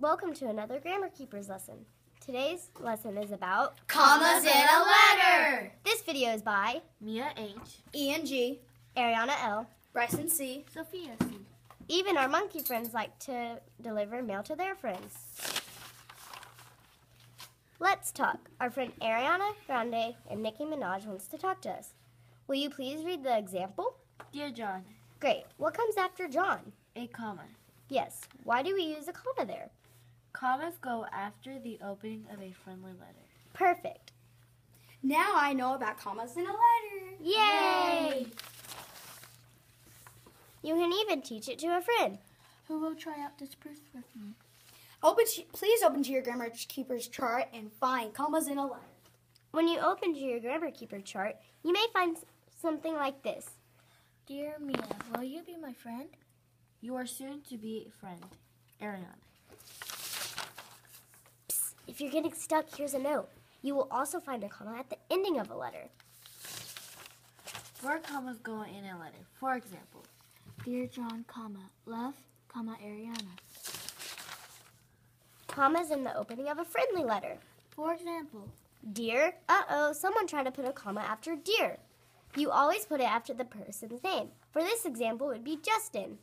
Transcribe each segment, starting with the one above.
Welcome to another Grammar Keepers lesson. Today's lesson is about Commas in a letter. This video is by Mia H. Ian G. Ariana L. Bryson C. Sophia C. Even our monkey friends like to deliver mail to their friends. Let's talk. Our friend Ariana Grande and Nicki Minaj wants to talk to us. Will you please read the example? Dear John, Great. What comes after John? a comma. Yes. Why do we use a comma there? Commas go after the opening of a friendly letter. Perfect. Now I know about commas in a letter. Yay! You can even teach it to a friend. Who will try out this proof with me? Open to, please open to your Grammar Keeper's chart and find commas in a letter. When you open to your Grammar Keeper chart, you may find something like this. Dear Mia, will you be my friend? You are soon to be a friend. Ariana. If you're getting stuck, here's a note. You will also find a comma at the ending of a letter. Four commas go in a letter. For example, Dear John, comma, love, comma, Ariana. Commas in the opening of a friendly letter. For example, Dear, uh-oh, someone tried to put a comma after dear. You always put it after the person's name. For this example, it would be Justin.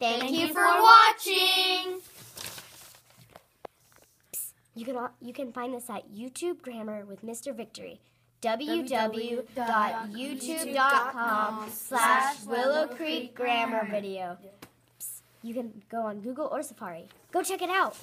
Thank, Thank you for watching. You can you can find this at YouTube Grammar with Mr. Victory. www.youtube.com slash Willow Creek Grammar Video. You can go on Google or Safari. Go check it out.